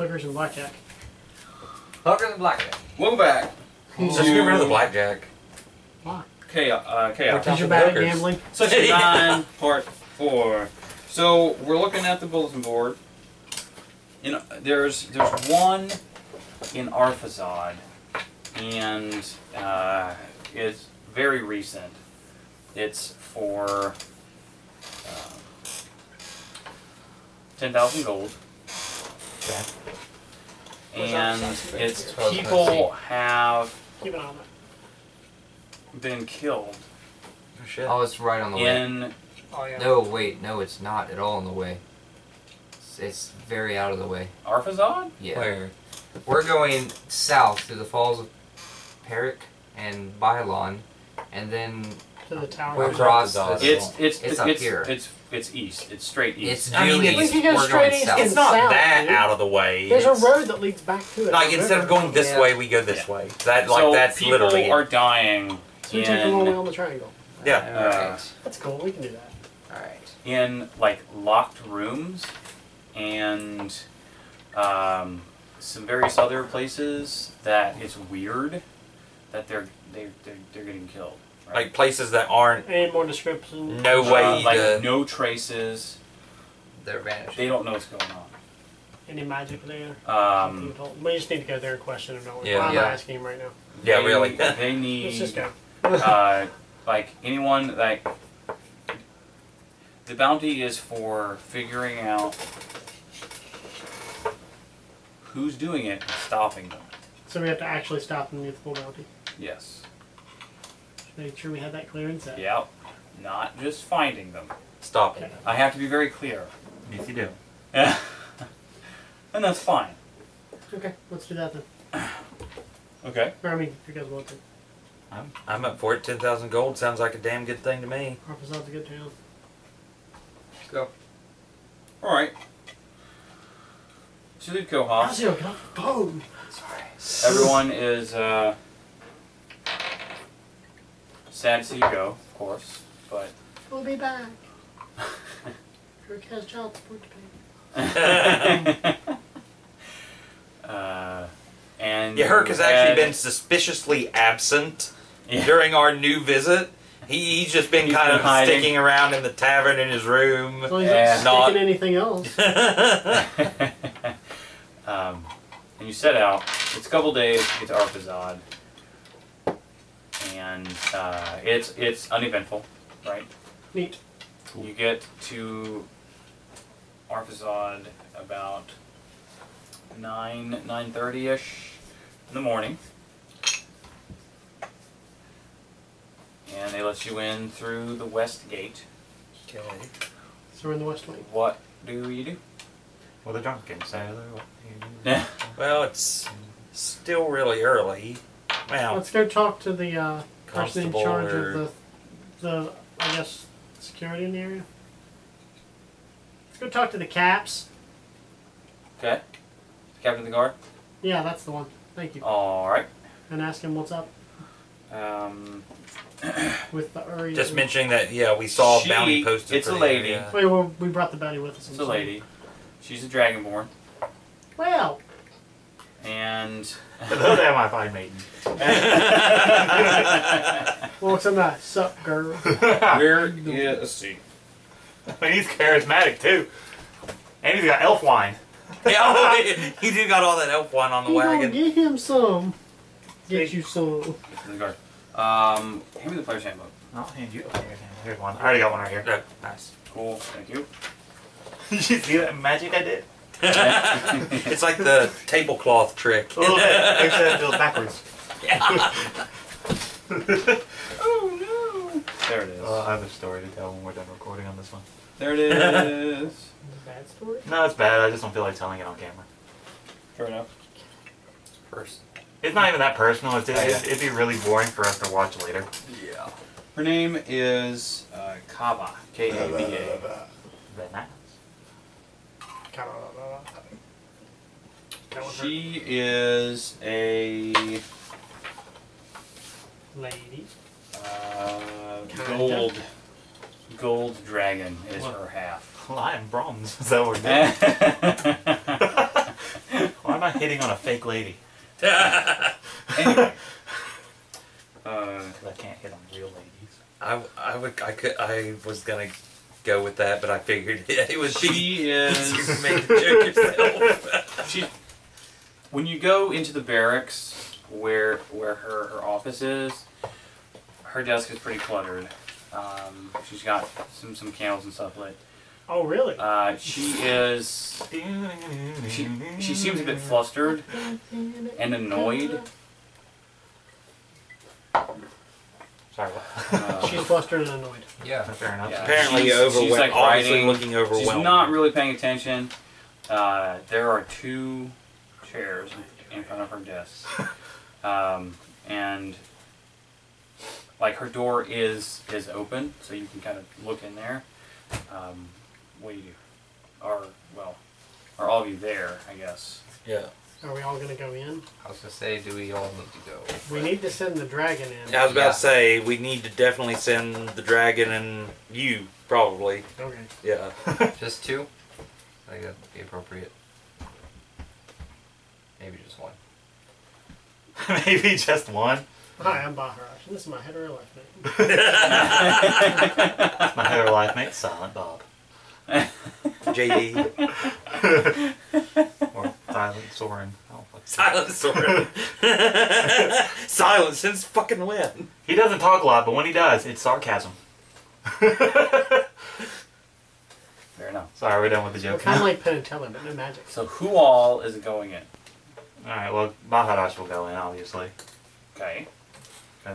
hookers, and blackjack. Hookers and blackjack. Welcome back. Let's get rid of the blackjack. Why? Chaos. Uh, chaos. Because you're the bad at gambling. Section Yeah. 9, Part 4. So, we're looking at the bulletin board. You know, there's there's one in Arphazad, and uh, it's very recent. It's for uh, 10,000 gold. Okay. And it's That's what I was gonna people have Keep an eye on that. been killed Oh shit. Oh, it's right on the way. in Oh yeah. No, wait, no, it's not at all on the way. It's, it's very out of the way. Arphazad? Yeah. Where? We're going south through the falls of Peric and Bylon, and then To the tower. Where's across. The- It's it's It's it's up it's, here. it's it's east. It's straight east. It's I mean, due it's- east. We can go We're straight going east south. It's not south, that dude. out of the way. There's a It's- road that leads back to it. Like instead of going this Yeah. way, we go this Yeah. way. That like so that's people literally. it. are dying So we take the long way in on the triangle. Yeah. Alright. That's cool. We can do that. Alright. in like locked rooms and um, some various other places that it's weird that they're they they're, they're getting killed. Right? like places that aren't Any more description? no Uh, way like to. no traces. They're vanished. They don't know what's going on. Any magic there? Um, we just need to go there and question him, don't we? Yeah. Well, I'm Yeah. asking him right now. Yeah, they- really. They need. Let's just need go. uh, like anyone like the bounty is for figuring out who's doing it and stopping them. So we have to actually stop them with full bounty. Yes. Make sure we have that clearance and set. Yep. Not just finding them. Stop it. I have to be very clear. Yes, you do. and that's fine. Okay, let's do that then. Okay. Or I mean, if you guys want to. I'm, I'm up for it. Ten thousand gold sounds like a damn good thing to me. Arphazad's a good town. Go. All right. So leave Kohath. Azio, get off the phone. Everyone is uh, sad to see you go, of course, but We'll be back. Kirk has child support to pay. uh, and Yeah, Hurk has actually been suspiciously absent Yeah. during our new visit. He, he's just been He's kind been of hiding. sticking around in the tavern in his room. Well, he's Yeah. not Not- sticking anything else. um, and you set out. It's a couple days. to get to Arphazad, and uh, it's it's uneventful, right? Neat. You get to Arphazad about nine nine thirty ish in the morning, and they let you in through the west gate. Okay. So we're in the west wing. What do you do? Well, the drunken sailor. Yeah. Well, it's still really early. Well, Let's go talk to the uh, person in Constable charge or- of the, the, I guess, security in the area. Let's go talk to the caps. Okay. Captain of the guard. Yeah, that's the one. Thank you. All right. And ask him what's up Um, with the Uri. just mentioning that, yeah, we saw a She- bounty posted it's for a the lady. area. Wait, well, we brought the bounty with us. I'm it's a sorry. lady. She's a dragonborn, Well, and Hello there, my fine maiden. what's in that? Sup, girl? where is let's see. I mean, he's charismatic too. And he's got elf wine. yeah, he do got all that elf wine on the You gonna wagon. get him some. Get you some. Captain the guard. Um, hand me the player's handbook. I'll hand you. Okay, here's one. I already got one right here. Yeah, nice. Cool. Thank you. Did you see that magic I did? It's like the tablecloth trick. A little bit, except it was backwards. There it is. Well, I have a story to tell when we're done recording on this one. There it is. Bad story. No, it's bad. I just don't feel like telling it on camera. Fair enough. First. It's not even that personal. It's, Oh, yeah. it'd, it'd be really boring for us to watch later. Yeah. Her name is uh, Kava. K A V A. But nice. That was her She is a lady. uh, gold gold dragon is What? her half. Well, I am bronze. Is that what we're doing? not hitting on a fake lady. Anyway. Uh, 'Cause I can't hit on real ladies. I, I would I could I was gonna go with that, but I figured it would be she you is. make the joke yourself. She, when you go into the barracks where where her, her office is, her desk is pretty cluttered. Um, she's got some some candles and stuff lit. Oh, really? Uh, she is. She she seems a bit flustered and annoyed. Sorry. Uh, She's flustered and annoyed. Yeah. Fair enough. Yeah. Apparently She's- overwhelmed. she's, like, writing- looking overwhelmed. She's not really paying attention. Uh, there are two chairs in front of her desk, um, and like her door is is open, so you can kind of look in there. Um, what do you do? Are well, are all of you there? I guess. Yeah. Are we all gonna go in? I was gonna say, do we all need to go? We need to send the dragon in. I was about Yeah. to say we need to definitely send the dragon and you probably. Okay. Yeah. Just two? I think that'd be appropriate. Maybe just one. Maybe just one. Hi, I'm Baharash, and this is my hetero life mate. My hetero life mate, Silent Bob. JD. Or Silent Soran. Oh, Silent Soran. Silent since fucking when? He doesn't talk a lot, but when he does, it's sarcasm. Fair enough. Sorry, we're done with the We're joke. kind of like Penn and Teller, but no magic. So who all is going in? Alright, well, Baharash will go in, obviously. Okay.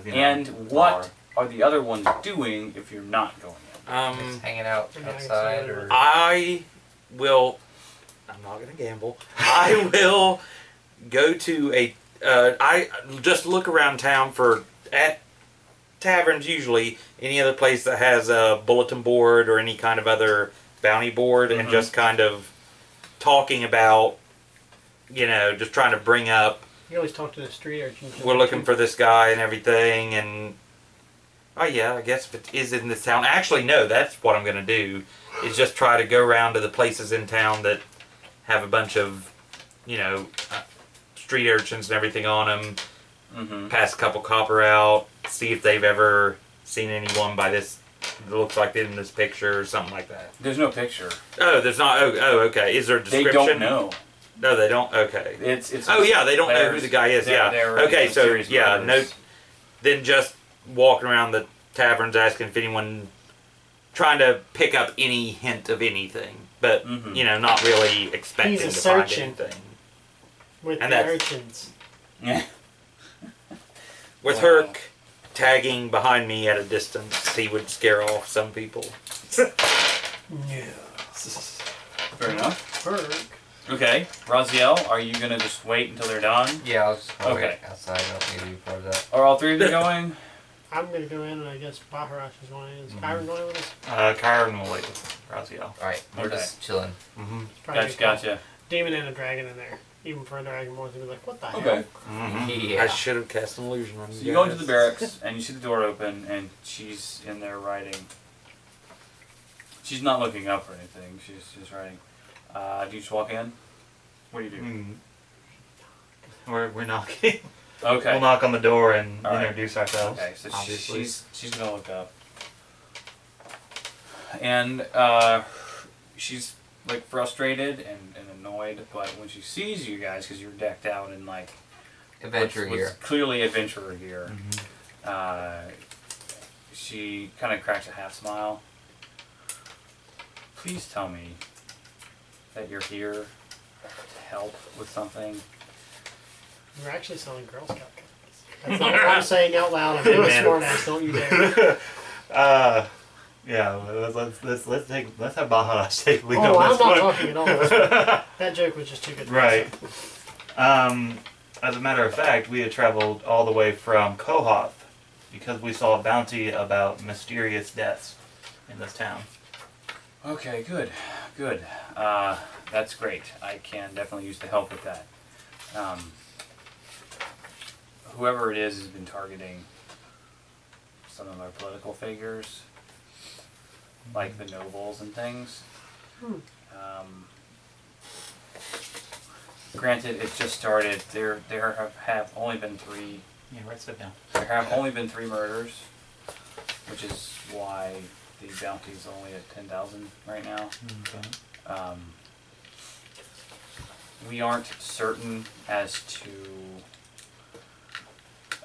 you know, And power. what are the other ones doing if you're not going in? Um, Just hanging out Yeah, I guess outside or I will. I'm not gonna gamble. I will go to a. Uh, I just look around town for at taverns usually any other place that has a bulletin board or any kind of other bounty board and Mhm. just kind of talking about you know just trying to bring up You always talk to the street urchins. we're looking for this guy and everything and oh yeah i guess if it is in this town actually no that's what i'm going to do is just try to go around to the places in town that have a bunch of you know uh, street urchins and everything on them Mm-hmm. pass a couple copper out see if they've ever seen anyone by this that looks like in this picture or something like that There's no picture. oh there's not oh, oh okay is there a description? They description don't know. No they don't okay It's it's. Oh yeah, they don't know who the guy is. they're- Yeah. they're, okay, you know, so serious yeah, no. Then just walking around the taverns asking if anyone trying to pick up any hint of anything, but Mhm. you know, not really expecting He's to searching. find anything. with and the that's- urchins. Yeah. With Wow. Hurk tagging behind me at a distance, he would scare off some people. Yeah. Fair enough. Berg. Okay, Raziel, are you gonna just wait until they're done? Yeah, I'll just go Okay. wait outside. I don't need to be part of that. Are all three of you going? I'm gonna go in, and I guess Baharash is going in. Is Mm-hmm. Kairon going with us? Uh, Kairon will wait with Raziel. Alright, we're Okay. just chilling. Mm-hmm. Gotcha, gotcha. Demon and a dragon in there. Even for a dragon, more than be like, what the Okay. hell? Mm-hmm. Yeah. I should have cast an illusion on So you. you go into the barracks and you see the door open and she's in there writing. She's not looking up or anything. She's just writing. Uh, do you just walk in? What do you do? Mm. We're, we're knocking. Okay. We'll knock on the door and All right. introduce ourselves. Okay, so Obviously. she's she's gonna look up, and uh, she's like frustrated and, and annoyed. But when she sees you guys, because you're decked out in like Adventure what's, gear. what's clearly adventurer gear, Mhm. uh, she kind of cracks a half smile. Please tell me that you're here to help with something. We're actually selling Girl Scout cookies. That's not what I'm saying out loud. I'm a Man. smart ass. Don't you dare. uh, yeah, let's, let's, let's, let's take, let's have Baharash take lead Oh, on I'm this not one. talking at all. That joke was just too good. to Right. Um, as a matter of fact, we had traveled all the way from Kohoth because we saw a bounty about mysterious deaths in this town. Okay, good, good. Uh, that's great. I can definitely use the help with that. Um, whoever it is has been targeting some of our political figures, like the nobles and things. Hmm. Um, granted, it just started. There, there have, have only been three. Yeah, write stuff down. There have only been three murders, which is why the bounty is only at ten thousand right now. Okay. Um, we aren't certain as to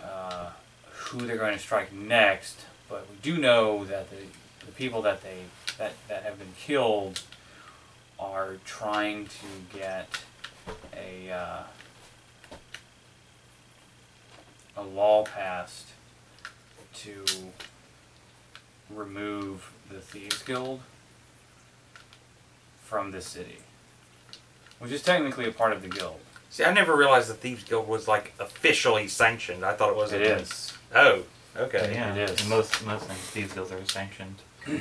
uh, who they're going to strike next, but we do know that the, the people that they that, that have been killed are trying to get a uh, a law passed to remove the thieves guild from the city, which is technically a part of the guild. See, I never realized the Thieves Guild was like officially sanctioned. I thought it was. It is. Oh, okay. Yeah, It is. most most things these guilds are sanctioned.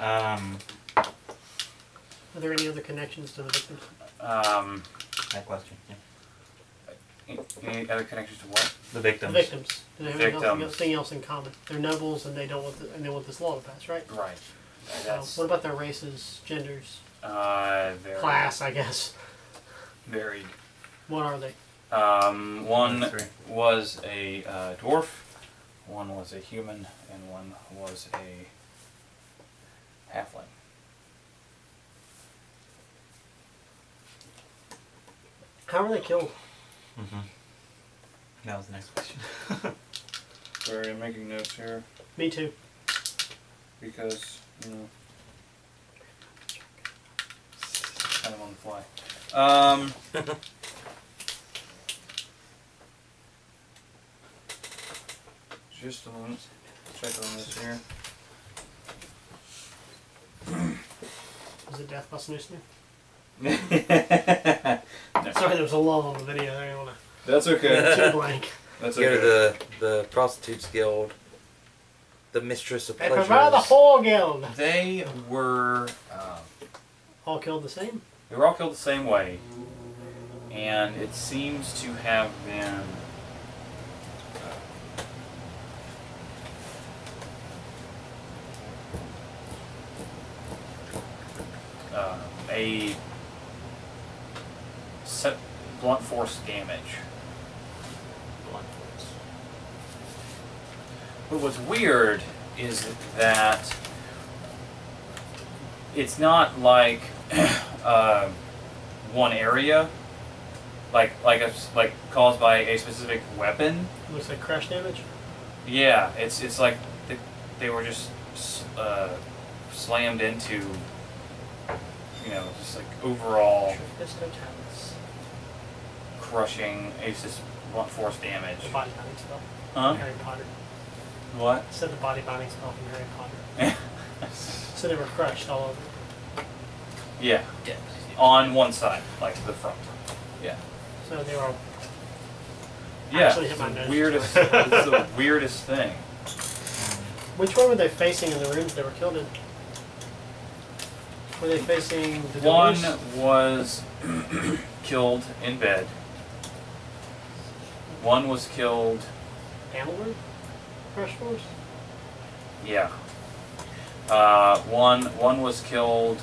Um, Are there any other connections to the victims? Um, that question. Yeah. Any other connections to what? The victims. The victims. victims. Do they have anything else, Victims. anything else in common? They're nobles and they don't want the, and they want this law to pass, right? Right. Uh, That's what about their races, genders, uh, very class? I guess. varied. What are they? Um, one Three. was a uh, dwarf, one was a human, and one was a halfling. How were they killed? Mm-hmm. That was the next question. Sorry, I'm making notes here Me too. because you know, kind of on the fly. Um. Just a moment. Check on this here. Is it Death Bus Newsman? No, Sorry, there was a lull on the video. I didn't want that's okay. too blank. That's Go to okay. the the prostitutes guild, the mistress of They pleasures. the whole guild. They were um, All killed the same. they were all killed the same way, and it seems to have been. Uh, a set blunt force damage. But what's weird is that it's not like uh, one area, like like a, like caused by a specific weapon. It Looks like crash damage. Yeah, it's it's like they, they were just uh, slammed into, you know, just like overall Petrificus Totalus. Crushing aces blunt force damage. The body binding spell. Huh? Harry Potter. What? It said the body binding spell from Harry Potter. So they were crushed all over. yeah, on one side, like the front. Yeah. So they were. Yeah, Actually it's hit my the nose. weirdest. it's the weirdest thing. Which one were they facing in the rooms they were killed in? Were they facing the One doors? was killed in bed. One was killed. Panel room? Crush force? Yeah. Uh, one one was killed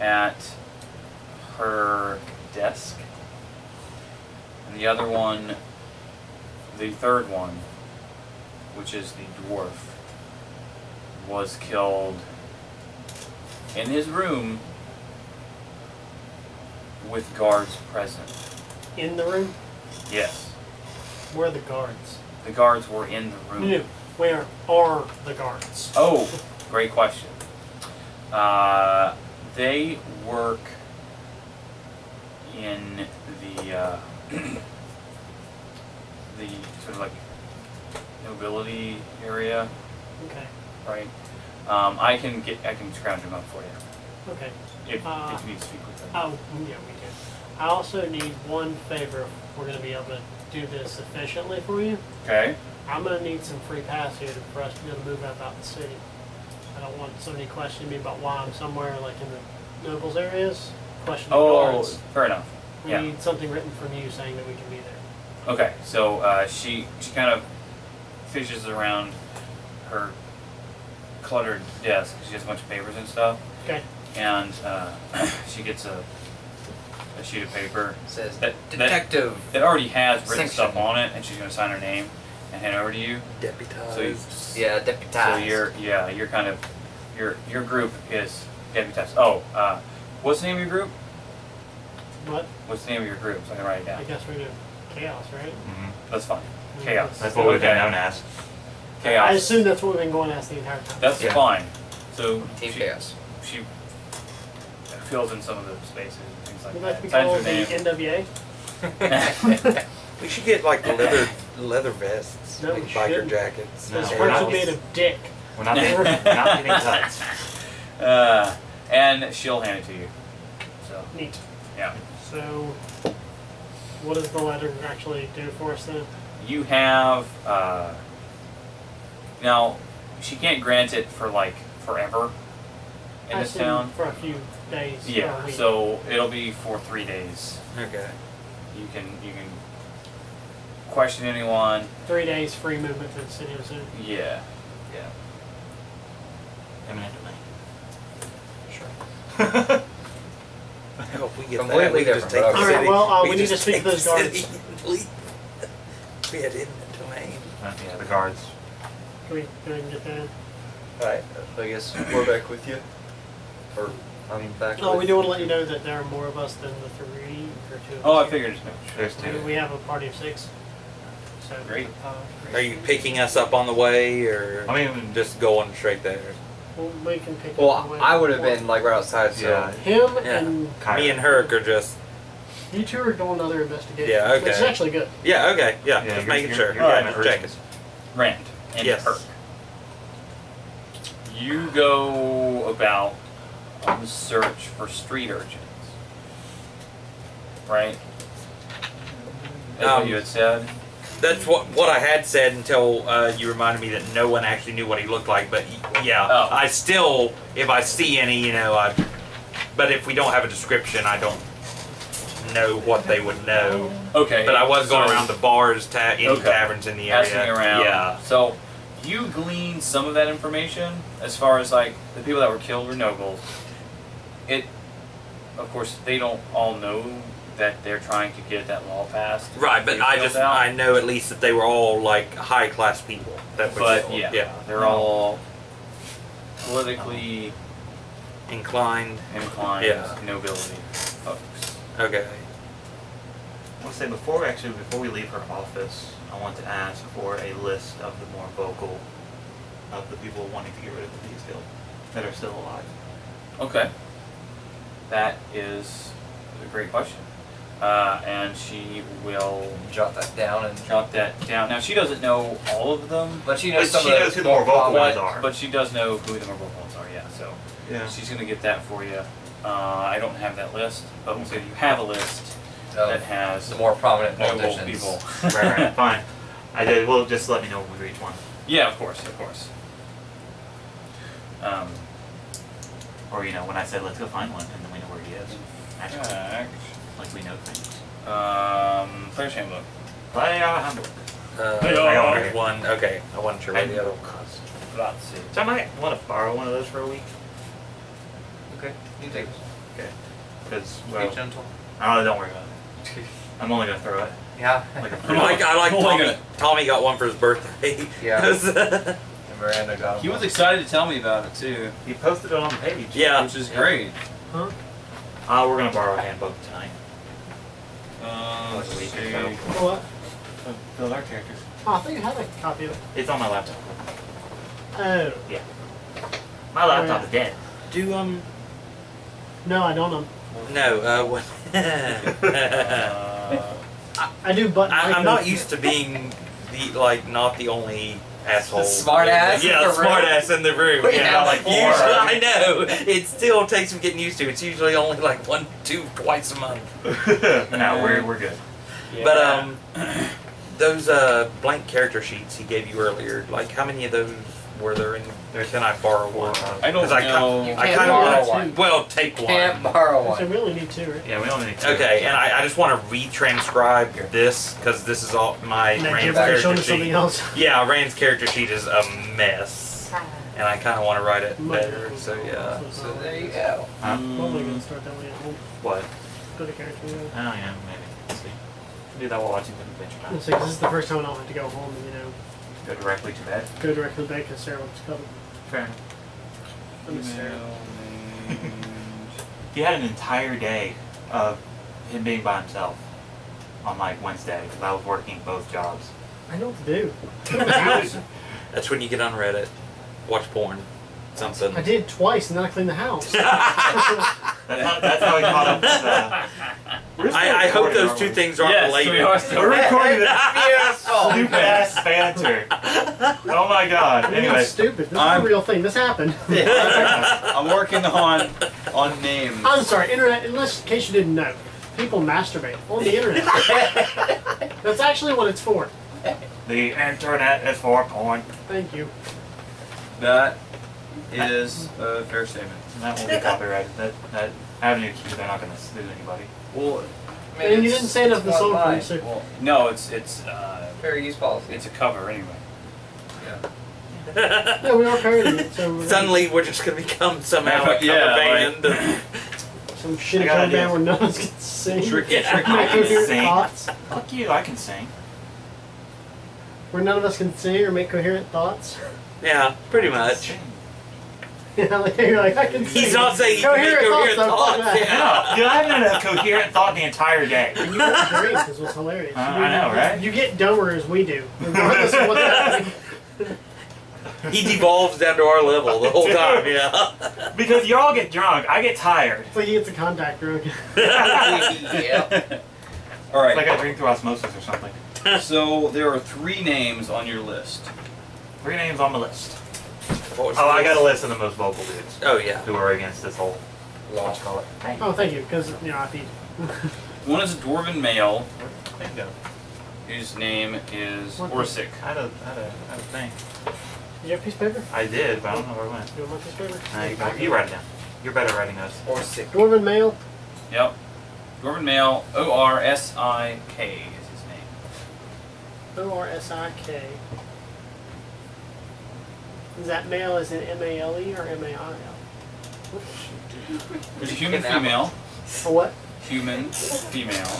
at her desk, and the other one, the third one, which is the dwarf, was killed in his room with guards present. In the room? Yes, Where are the guards? the guards were in the room. No, where are the guards? Oh, great question. Uh, they work in the uh, the sort of like nobility area, Okay, right? Um, I can get I can scrounge them up for you okay. if, Uh, if you need to speak with them. Oh, yeah, we can. I also need one favor if we're going to be able to do this efficiently for you. Okay. I'm going to need some free pass here to, for us to be able to move out about the city. I don't want somebody questioning me about why I'm somewhere like in the nobles areas. Question the Oh, guards. fair enough. We yeah. need something written from you saying that we can be there. Okay, so uh, she she kind of fishes around her cluttered desk. She has a bunch of papers and stuff. Okay. and uh, she gets a, a a sheet of paper says That- that- detective. that already has written Sanction. stuff on it, and she's gonna sign her name and hand it over to you. Deputized. So you, yeah, so you're yeah you're kind of your your group is deputized. Oh, uh, what's the name of your group? What? What's the name of your group? So I can write it down. I guess we're doing chaos, right? Mhm. That's fine. Chaos. That's what we've been Okay. known as. Chaos. I assume that's what we've been going as the entire time. That's Yeah. fine. So Team she, chaos. she fills in some of the spaces and things like that. that be Signs called her the. NWA? We should get like leather leather vests, No, like biker shouldn't. jackets. No, This we're not- are made of dick. We're not, we're not getting cuts. Uh, and she'll hand it to you. So Neat. yeah, So, what does the letter actually do for us then? you have uh, now. She can't grant it for like forever in I this town. For a few days. or a Yeah, week. so it'll be for three days. Okay. You can you can question anyone. Three days free movement to the city of Zoo. Yeah, yeah. Eminent domain. Sure. Hell, if we get Completely that, we just different, take the okay. city. Alright, well, uh, we we need to just speak to take those the guards. city and leave. We had in the domain. Uh, yeah, the guards. Can we go ahead and get that? Alright, I guess we're back with you. Or, I'm back Oh, with we do want to let you know that there are more of us than the three or two. of Oh, us I here. figured as much. There's We- two. We have a party of six. So Great. Uh, Are you picking us up on the way, or I mean, just going straight there? well, we can pick. Well, up the way I would have before. been like right outside, so. Yeah. Him Yeah. and Kyra. Me and Hurk are just. you two are doing other investigations. Yeah, okay. Which is actually good. Yeah. Okay. Yeah. Yeah, just you're- making you're- sure. you're Alright, getting just checking. urgent. Rand and Yes. Perk. You go about on the search for street urchins. Right? That's Um, what you had said. That's what what I had said until uh, you reminded me that no one actually knew what he looked like. But yeah, Oh. I still, if I see any, you know, I. But if we don't have a description, I don't know what they would know. Okay. But I was going so around the bars, ta- any Okay. taverns in the area. around. Yeah. So you gleaned some of that information as far as like the people that were killed were nobles. It, of course, they don't all know that they're trying to get that law passed. Right, but I just out. I know at least that they were all like high class people. That were But yeah, yeah, they're all politically inclined. inclined Yeah. nobility folks. Okay. I want to say before we actually before we leave her office, I want to ask for a list of the more vocal of the people wanting to get rid of the peace Guild that are still alive. Okay. That is a great question. Uh, and she will Jot that down and. jot that down. Now, she doesn't know all of them, But she knows But some she of knows the who the more vocal prominent- ones are. but she does know who the mobile ones are, yeah. So Yeah. she's going to get that for you. Uh, I don't have that list, but we'll say you have a list of that has the more prominent noble politicians. people. right, right, fine. I did. Well, just let me know when we reach one. Yeah, of course, of course. Um, Or you know, when I said let's go find one, and then we know where he is. Actually, fact, like we know things. um, player's handbook. Play our handbook. Uh, Hey, I got uh, one- one. Okay, I wasn't sure what the other one was. Let's see. So I might want to borrow one of those for a week. Okay, you take Okay. Because well, Be well, gentle. oh, don't worry about it. I'm only gonna throw it. Yeah. Like a I like, I like my Tommy. Tommy got one for his birthday. Yeah. yeah. Miranda got He was excited to tell me about it too, He posted it on the page. Yeah. which is great. Huh? Uh, we're gonna borrow a handbook tonight. Um, Like a let's week or see. so. What? Build our characters. Oh, I think I have a copy of it. It's on my laptop. Oh. Yeah. My laptop is dead. Do um No, I don't know. no uh what? Uh, I do button. I, I'm not used to being the like not the only asshole. Smart ass in Yeah, the smart ass in the room. Yeah, have like usually. I know it still takes some getting used to. It's usually only like one, two, twice a month. no, we're we're good. But um, those uh blank character sheets he gave you earlier, like how many of those were there in? Or can I borrow one? I don't 'Cause I ki- know. You I can't kind borrow of want one. well take one. Can't borrow So one. we only need two, right? Yeah, we only need two. Okay, and I, I just want to retranscribe this because this is all my And then Rand's give back show character me something sheet. else. Yeah, Rand's character sheet is a mess, and I kind of want to write it better. So yeah. So there you go. Huh? Um, Probably gonna start that way at home. What? Split a character. Yeah. Oh yeah, maybe. Let's see. Do that while watching the Adventure Time. Let's see, 'cause this is the first time I don't have to go home and you know Go directly to bed. go directly to bed because Sarah looks covered. Fair enough. I miss Sarah. He had an entire day of him being by himself on like Wednesday because I was working both jobs. I know what to do. That's when you get on Reddit, watch porn, something. I did twice and then I cleaned the house. that's, how, that's how he caught up with uh, I, I hope those two things aren't Yes, we related. are still We're recording this Beautiful. Stupid ass banter. Oh my god. What do you mean Anyway, stupid. This I'm- is a real thing. This happened. I'm working on on names. I'm sorry, internet. Unless, in case you didn't know, people masturbate on the internet. That's actually what it's for. the internet is for porn. Thank you. That is a fair statement. And that won't be copyrighted. That that Avenue Q, they're not going to sue anybody. Well, And you didn't say enough of the soul line. so well, no, it's it's uh, Fair use policy. it's a cover anyway. Yeah, yeah, we are parodying it. So we're Suddenly, we're just gonna become somehow a cover Yeah, band. some shitty I got cover band where no one's gonna sing. Tricky, Yeah. tricky. Make coherent Sing. thoughts. Fuck you, I can sing. Where none of us can sing or make coherent thoughts. yeah, pretty much. Sing. Yeah, like, you're like, I can sing. He's not saying you can make coherent though, fuck thoughts. that. Yeah. Dude, I haven't had a coherent thought the entire day. You know, great. This was hilarious. Uh, I know, right? You get dumber as we do, regardless of what's happening. He devolves down to our level the whole time. Yeah. Because you all get drunk, I get tired. It's like he gets a contact drunk. yeah. All right. It's like. I drink through osmosis or something. So there are three names on your list. Three names on the list. What was Oh, I got a list of the most vocal dudes Oh yeah. who are against this whole Law. what oh, you call it. Hey, Oh, thank you, because you know I feed. One is a dwarven male bingo. whose name is What? Orsic. I had a, I had a, I had a thing. Did you have a piece of paper? I did, but I don't know where it went. You want my piece of paper? Nah, you, go- you write it down. You're better at writing those. Or sick. Dwarven male. Yep. Dwarven male O R S I K is his name. O R S I K. Is that male as in M A L E or M A I L? There's a human female. For what? Human female.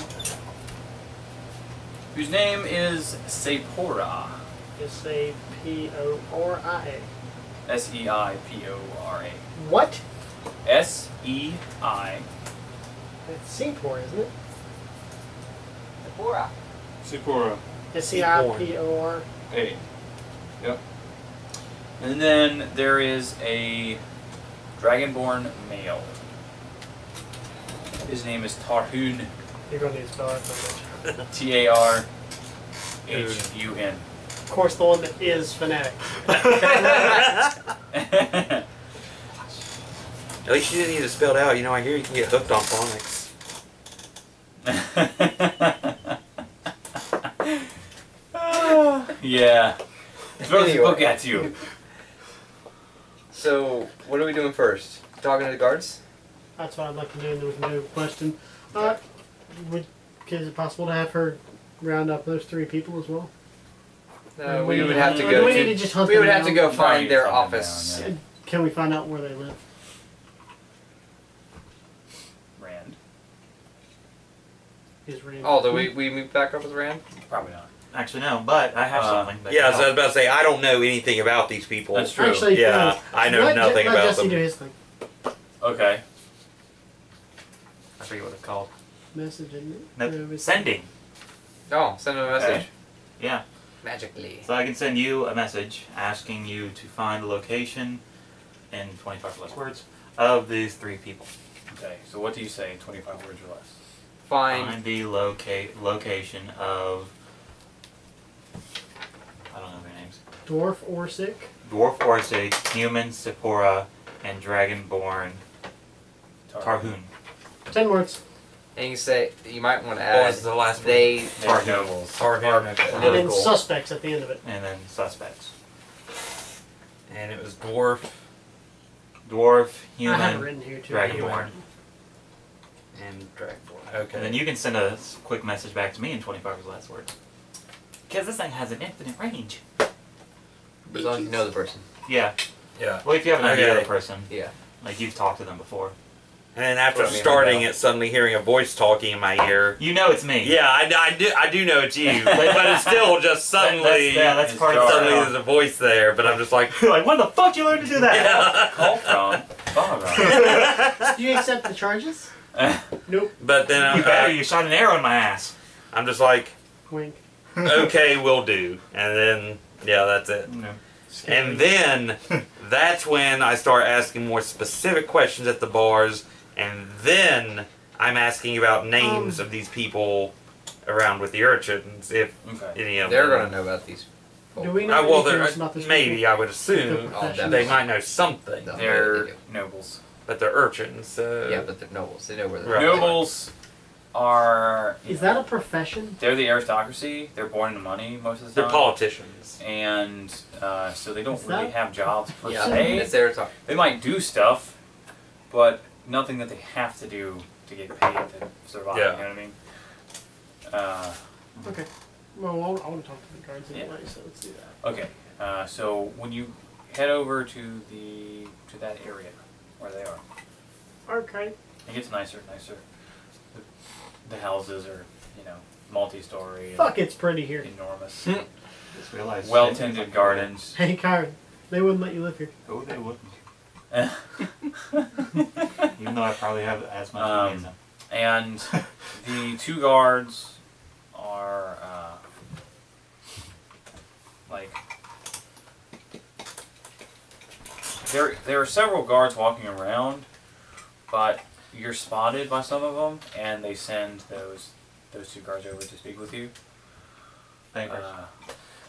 Whose name is Sephora. Just say P O R I A. S E I P O R A. What? S E I. It's Singapore, isn't it? Sephora. Sephora. S C I P O R. A. Yep. And then there is a dragonborn male. His name is Tarhun. You're going to need to spell that so. T A R H U N. Of course, the one that is phonetic. At least you didn't need to spell it out. You know, I hear you can get hooked on phonics. yeah. Throws the Anyway. book at you. So, what are we doing first? Talking to the guards? That's what I'd like to do. and There was no question. Uh, would, is it possible to have her round up those three people as well? No, Or we would have to go do we to. need to just hunt we would them have to down? go find their hunt them office. down, Can we find out where they live? Rand. Is Rand- Oh, do we we move back up with Rand? Probably not. Actually, no, but I have Uh, something. That Yeah, so I was about to say I don't know anything about these people. That's true. Actually, Yeah, uh, I know let, nothing let about Jesse them. do his thing. Okay. I forget what it's called. Message, isn't it? Nope. No, it's- Sending. Oh, send him a message. Okay. Yeah. Magically. So I can send you a message asking you to find the location in 25 less words of these three people. Okay. So what do you say in 25 words or less? Find. Find the locate location of I don't know their names. Dwarf or sick? Dwarf Orsic, Human Sephora, and Dragonborn Tarhun. Ten words. And you say you might want to What add was the last one? they Tarhun. nobles. Tarhun. And then suspects at the end of it. And then suspects. And it was dwarf. Dwarf, I have Human, written here too. Dragonborn. And Dragonborn. Okay. And then you can send a quick message back to me in 25 or less words. Because this thing has an infinite range. As long as you know the person. Yeah. yeah. Well, if you have an idea of the person, Yeah. like you've talked to them before. And then after Put starting it, suddenly hearing a voice talking in my ear. You know it's me. Yeah, I, I do. I do know it's you, but, but it's still just suddenly. yeah, that's part of dark. the suddenly there's a voice there, but I'm just like, like, when the fuck you learn to do that? yeah. Call from Barbara. Do you accept the charges? Nope. But then You better. I'm, You shot an arrow in my ass. I'm just like, Wink. okay, we'll do, and then yeah, that's it. No. And then that's when I start asking more specific questions at the bars, and then I'm asking about names Um, of these people around with the urchins, if Okay. any of They're them. gonna know about these. Do we Uh, know well, anything they're, about this maybe people? I would assume Their professions? they might know something, No. They're they do. nobles. but they're urchins. So Yeah, but they're nobles. They know where they're Right. Nobles are. Is that a profession? They're the aristocracy. They're born into money most of the they're time. politicians. and uh, so they don't Is really that- have jobs per Yeah, se. it's their talk. They might do stuff, but nothing that they have to do to get paid to survive. Yeah. You know what I mean? Uh, Okay. Well, I want, I to talk to the guards Yeah. anyway, so let's do that. okay, uh, so when you head over to the to that area where they are, Okay. it gets nicer and nicer. The, the houses are, you know, multi-story. Fuck, it's pretty here. Enormous. Just realized. Well-tended gardens. Hey, Kairon, they wouldn't let you live here. Oh, they wouldn't. Even though I probably have as much Um, money as them. And the two guards are uh, like there. There are several guards walking around, but you're spotted by some of them, and they send those those two guards over to speak with you. Bankers. Uh,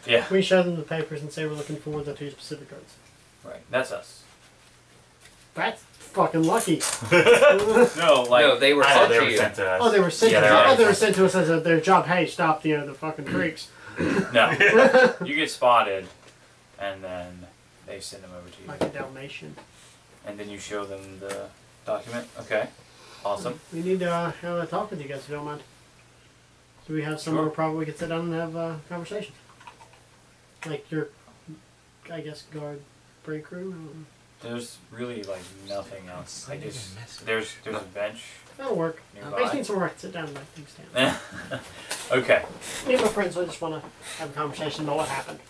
yeah, We show them the papers and say we're looking for the two specific guards. right. That's us. That's fucking lucky. No, like no, they were I know sent they to were you. sent to us. Oh, they were sent Yeah, to they us. I were thought they were sent. sent to us as a, their job. Hey, stop the, uh, the fucking freaks. no. you get spotted, and then they send them over to you. like a Dalmatian. And then you show them the document. Okay. Awesome. We need to uh, have a talk with you guys if you don't mind. Do we have somewhere Sure. probably we could sit down and have a conversation? Like your, I guess, guard break room? There's really like nothing else. I Send just there's there's a bench That'll work. I nearby. just need somewhere I can sit down and write things down. okay. Me and my friends, I just want to have a conversation about what happened.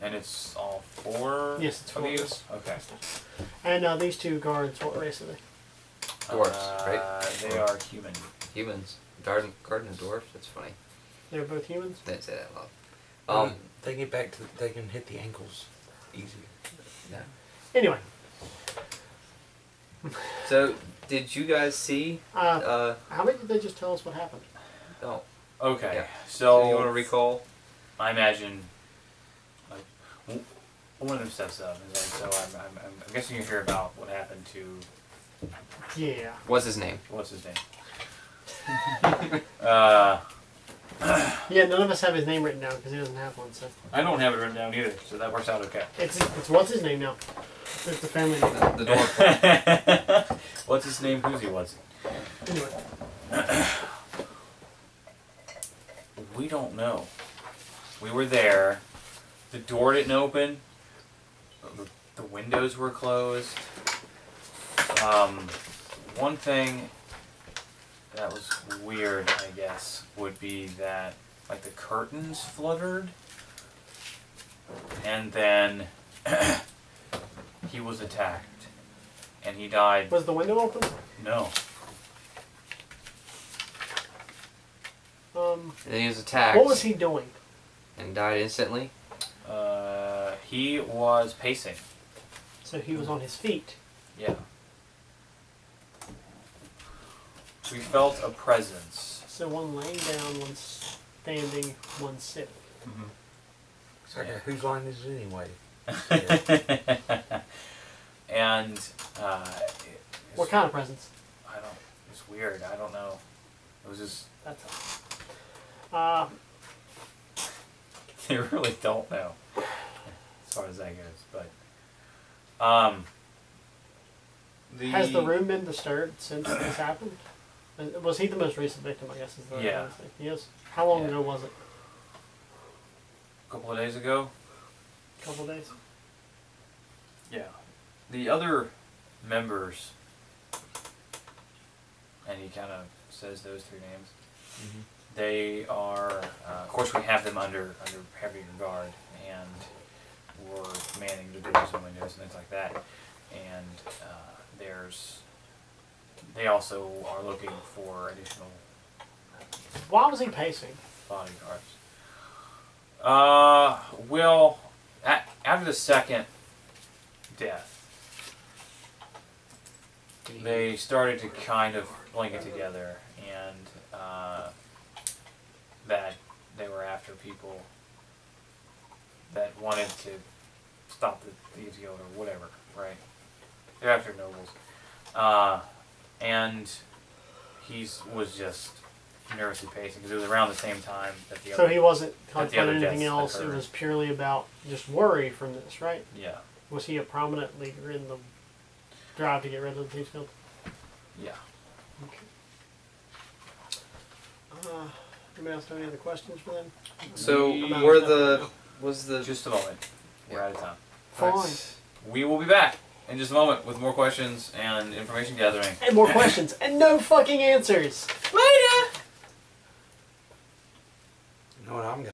And it's all four Yes, it's of four you? of us. Okay. And uh, these two guards, what race are they? Dwarfs, Uh, right? They are human. Humans. Garden, garden of dwarfs. That's funny. They're both humans? They didn't say that loud. Um, Um, they get back to they can hit the ankles easier. no. Anyway, So, did you guys see? uh, Uh, how many did they just tell us what happened? no. Okay. Yeah. So, So you want to recall? I imagine like w- one of them steps up and is so I'm, I'm, I'm, I'm guessing you hear about what happened to Yeah. What's his name? what's his name? uh, Yeah, none of us have his name written down because he doesn't have one, so. I don't have it written down either, so that works out okay. It's, it's what's his name now? It's the family name. The, the dwarf. What's his name? Who's he was? Anyway, We don't know. We were there. The door didn't open. The, the windows were closed. Um, one thing that was weird, I guess, would be that like the curtains fluttered, and then he was attacked, and he died. was the window open? No. Um, And then he was attacked. what was he doing? And died instantly. Uh, he was pacing. So he was on his feet. Yeah. We felt a presence. So one laying down, one standing, one sitting. So, yeah, whose line is it anyway? and uh, it- What kind of presence? I don't. It's weird. I don't know. It was just. That's all. Uh, They really don't know, as far as that goes. But um. The, has the room been disturbed since this happened? Was he the most recent victim? I guess is the Yeah. Yes. How long Yeah. ago was it? A couple of days ago. A couple of days. Yeah. The other members and he kind of says those three names. Mhm. They are, uh, of course, we have them under under heavier guard, and we're manning the doors and windows and things like that. And uh, there's, they also are looking for additional Why was he pacing? bodyguards. Uh, well, a- after the second death, they started to kind of link it together, and uh, that they were after people that wanted to stop the thieves guild or whatever, right? They're after nobles, uh, and he's was just nervously pacing because it was around the same time that the So other So he wasn't the contemplating anything else. It was purely about just worry from this, right? yeah Was he a prominent leader in the drive to get rid of the Thieves Guild? yeah. Okay. Uh, anybody else have any other questions for them? So We- were the was the Just a moment. We're out of time. Fine. Nice. We will be back in just a moment with more questions and information gathering. And more questions and no fucking answers. Later! You know what I'm gonna